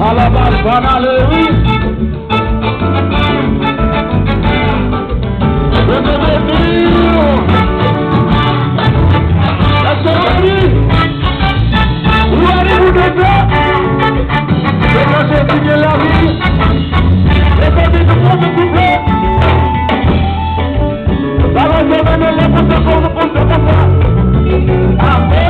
All about it, but you. passa, passa, passa, passa, passa. Amém.